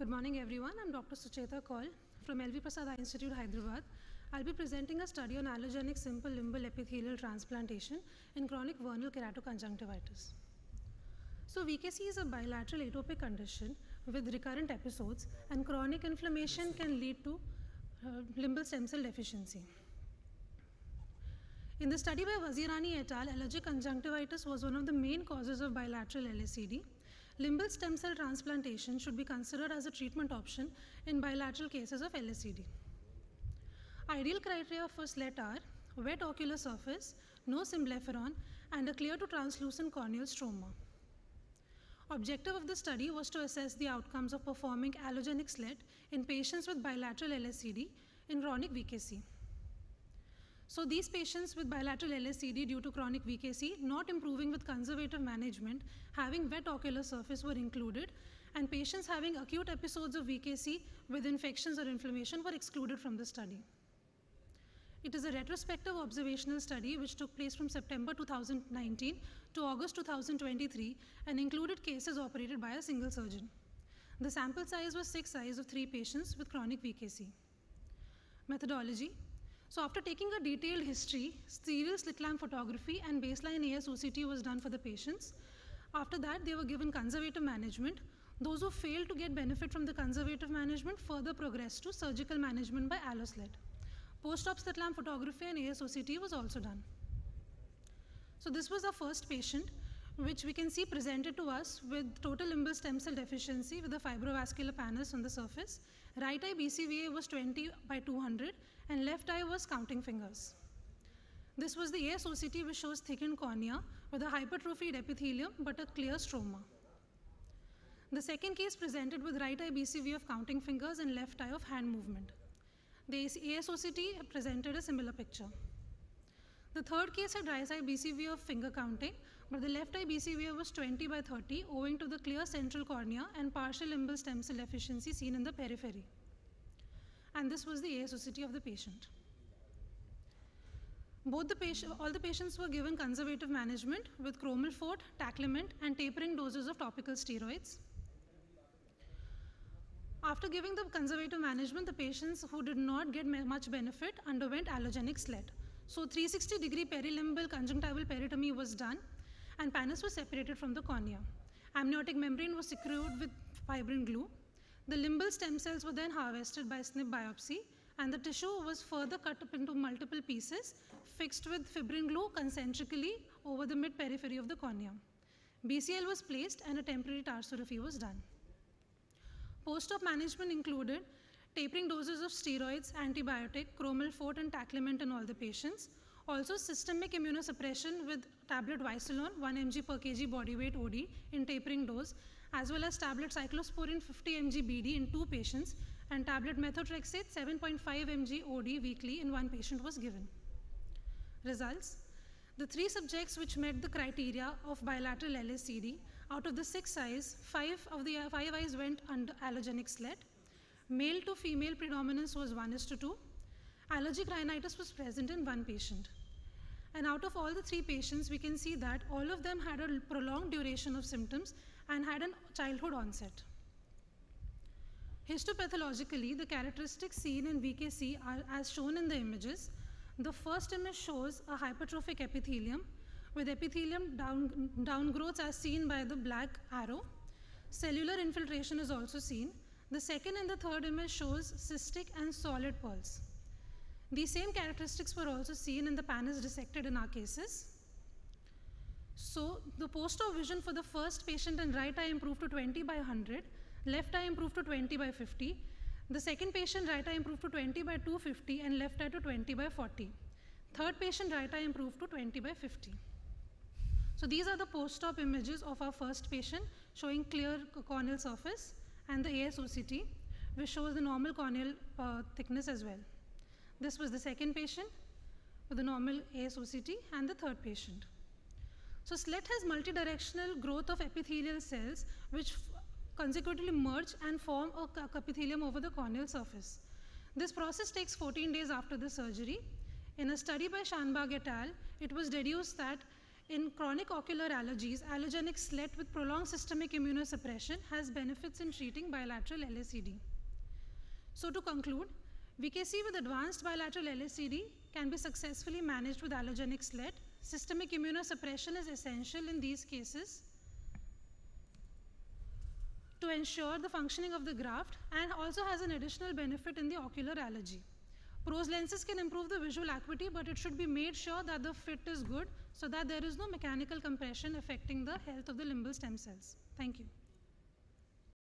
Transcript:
Good morning, everyone. I'm Dr. Sucheta Kaul from LV Prasad Institute, Hyderabad. I'll be presenting a study on allogenic simple limbal epithelial transplantation in chronic vernal keratoconjunctivitis. So VKC is a bilateral atopic condition with recurrent episodes and chronic inflammation can lead to uh, limbal stem cell deficiency. In the study by Vazirani et al., allergic conjunctivitis was one of the main causes of bilateral LSCD. Limbal stem cell transplantation should be considered as a treatment option in bilateral cases of LSCD. Ideal criteria for SLET are wet ocular surface, no symblepharon, and a clear to translucent corneal stroma. Objective of the study was to assess the outcomes of performing allogenic SLET in patients with bilateral LSCD in chronic VKC. So these patients with bilateral LSCD due to chronic VKC not improving with conservative management, having wet ocular surface were included, and patients having acute episodes of VKC with infections or inflammation were excluded from the study. It is a retrospective observational study which took place from September 2019 to August 2023 and included cases operated by a single surgeon. The sample size was six eyes of three patients with chronic VKC. Methodology so after taking a detailed history, serial slit lamp photography and baseline ASOCT was done for the patients. After that, they were given conservative management. Those who failed to get benefit from the conservative management further progressed to surgical management by alloslet. Post-op slit lamp photography and ASOCT was also done. So this was our first patient which we can see presented to us with total limbal stem cell deficiency with a fibrovascular pannus on the surface. Right eye BCVA was 20 by 200 and left eye was counting fingers. This was the ASOCT which shows thickened cornea with a hypertrophied epithelium but a clear stroma. The second case presented with right eye BCVA of counting fingers and left eye of hand movement. The ASOCT presented a similar picture. The third case had right eye BCVA of finger counting, but the left eye BCVA was 20 by 30 owing to the clear central cornea and partial limbal stem cell deficiency seen in the periphery. And this was the ASOCT of the patient. Both the patient, all the patients were given conservative management with Cromal Forte, tacrolimus, and tapering doses of topical steroids. After giving the conservative management, the patients who did not get much benefit underwent allogenic SLET. So 360 degree perilimbal conjunctival peritomy was done and pannus was separated from the cornea. Amniotic membrane was secured with fibrin glue. The limbal stem cells were then harvested by SNP biopsy and the tissue was further cut up into multiple pieces fixed with fibrin glue concentrically over the mid periphery of the cornea. BCL was placed and a temporary tarsorrhaphy was done. Post-op management included tapering doses of steroids, antibiotic, Cromal Forte, and tacrolimus in all the patients. Also systemic immunosuppression with tablet Wysolone, 1 mg per kg body weight OD in tapering dose, as well as tablet cyclosporin 50 mg BD in two patients, and tablet methotrexate 7.5 mg OD weekly in one patient was given. Results. The three subjects which met the criteria of bilateral LSCD, out of the six eyes, five of the five eyes went under allogenic SLET, Male to female predominance was 1 is to 2. Allergic rhinitis was present in one patient. And out of all the three patients, we can see that all of them had a prolonged duration of symptoms and had a childhood onset. Histopathologically, the characteristics seen in VKC are as shown in the images. The first image shows a hypertrophic epithelium with epithelium down, downgrowths as seen by the black arrow. Cellular infiltration is also seen the second and the third image shows cystic and solid pearls. These same characteristics were also seen in the pannus dissected in our cases. So the post-op vision for the first patient in right eye improved to 20 by 100, left eye improved to 20 by 50. The second patient right eye improved to 20 by 250 and left eye to 20 by 40. Third patient right eye improved to 20 by 50. So these are the post-op images of our first patient showing clear corneal surface and the ASOCT, which shows the normal corneal uh, thickness as well. This was the second patient with the normal ASOCT and the third patient. So SLET has multidirectional growth of epithelial cells which consecutively merge and form a epithelium over the corneal surface. This process takes 14 days after the surgery. In a study by Shanbhag et al., it was deduced that In chronic ocular allergies, allogenic SLET with prolonged systemic immunosuppression has benefits in treating bilateral LSCD. So to conclude, VKC with advanced bilateral LSCD can be successfully managed with allogenic SLET. Systemic immunosuppression is essential in these cases to ensure the functioning of the graft and also has an additional benefit in the ocular allergy. PROSE lenses can improve the visual acuity, but it should be made sure that the fit is good so that there is no mechanical compression affecting the health of the limbal stem cells. Thank you.